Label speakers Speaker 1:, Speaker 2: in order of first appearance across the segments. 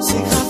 Speaker 1: Six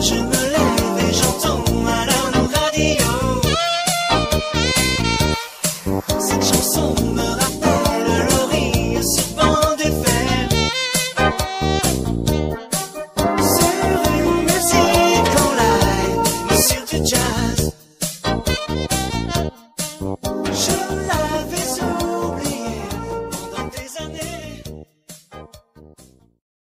Speaker 1: attention